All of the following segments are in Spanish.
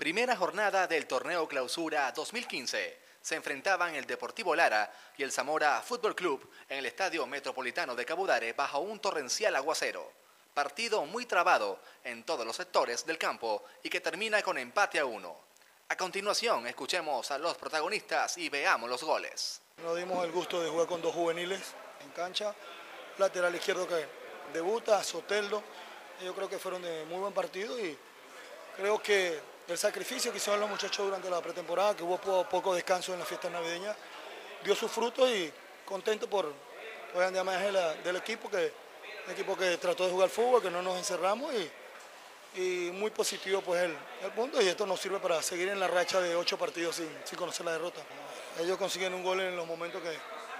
Primera jornada del torneo Clausura 2015. Se enfrentaban el Deportivo Lara y el Zamora Fútbol Club en el Estadio Metropolitano de Cabudare bajo un torrencial aguacero. Partido muy trabado en todos los sectores del campo y que termina con empate a uno. A continuación, escuchemos a los protagonistas y veamos los goles. Nos dimos el gusto de jugar con dos juveniles en cancha. Lateral izquierdo que debuta, Soteldo. Yo creo que fueron de muy buen partido y creo que el sacrificio que hicieron los muchachos durante la pretemporada, que hubo poco, descanso en la fiesta navideña, dio sus frutos y contento por, por el del equipo, que un equipo que trató de jugar fútbol, que no nos encerramos y, y muy positivo pues el, el, punto y esto nos sirve para seguir en la racha de ocho partidos sin, sin conocer la derrota. Ellos consiguen un gol en los momentos que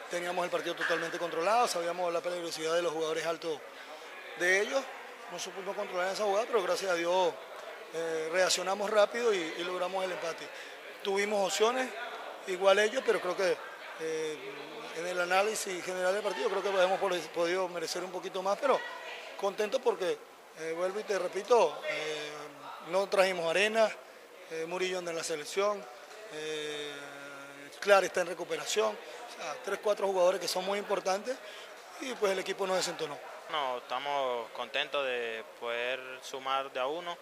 teníamos el partido totalmente controlado, sabíamos la peligrosidad de los jugadores altos de ellos, no supimos controlar esa jugada, pero gracias a Dios eh, reaccionamos rápido y, logramos el empate. Tuvimos opciones, igual ellos, pero creo que eh, en el análisis general del partido creo que hemos podido merecer un poquito más, pero contento porque, eh, vuelvo y te repito, no trajimos arena, Murillo en la selección, Clara está en recuperación, tres, cuatro jugadores que son muy importantes y pues el equipo nos desentonó. No, estamos contentos de poder sumar de a uno.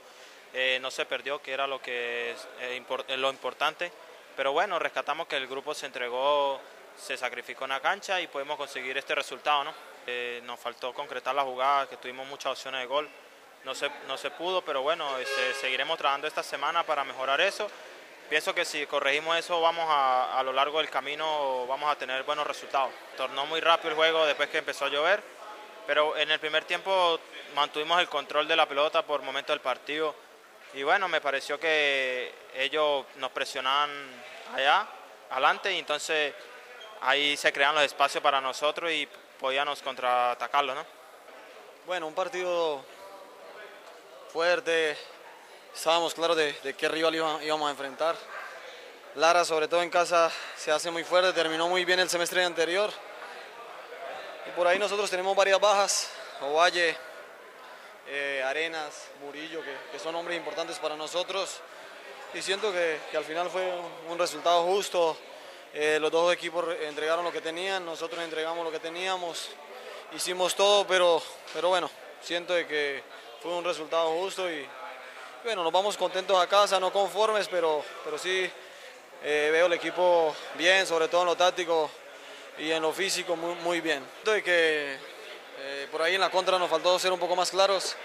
Eh, no se perdió, que era lo, que es, eh, lo importante. Pero bueno, rescatamos que el grupo se entregó, se sacrificó en la cancha y podemos conseguir este resultado. ¿no? Eh, nos faltó concretar la jugada, que tuvimos muchas opciones de gol. No se, no se pudo, pero bueno, este, seguiremos trabajando esta semana para mejorar eso. Pienso que si corregimos eso, vamos a, a lo largo del camino, vamos a tener buenos resultados. Tornó muy rápido el juego después que empezó a llover, pero en el primer tiempo mantuvimos el control de la pelota por momento del partido y bueno, me pareció que ellos nos presionaban allá, adelante, y entonces ahí se crean los espacios para nosotros y podíamos contraatacarlos, ¿no? Bueno, un partido fuerte, estábamos claros de, qué rival íbamos a enfrentar. Lara, sobre todo en casa, se hace muy fuerte, terminó muy bien el semestre anterior. Y por ahí nosotros tenemos varias bajas, Ovalle, eh, Arenas, Murillo, que, son hombres importantes para nosotros. Y siento que, al final fue un, resultado justo. Eh, los dos equipos entregaron lo que tenían, nosotros entregamos lo que teníamos. Hicimos todo, pero, pero bueno, siento que fue un resultado justo y bueno, nos vamos contentos a casa, no conformes, pero, pero sí eh, veo el equipo bien, sobre todo en lo táctico y en lo físico muy, muy bien. De que por ahí en la contra nos faltó ser un poco más claros,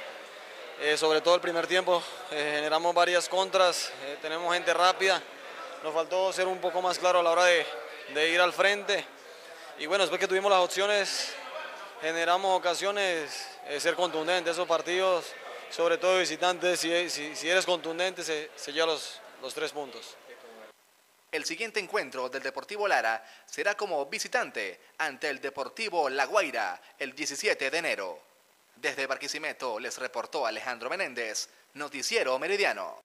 eh, sobre todo el primer tiempo. Eh, generamos varias contras, tenemos gente rápida, nos faltó ser un poco más claro a la hora de, ir al frente. Y bueno, después que tuvimos las opciones, generamos ocasiones, ser contundentes. Esos partidos, sobre todo visitantes, si, si, eres contundente, se, se lleva los tres puntos. El siguiente encuentro del Deportivo Lara será como visitante ante el Deportivo La Guaira el 17 de enero. Desde Barquisimeto les reportó Alejandro Menéndez, Noticiero Meridiano.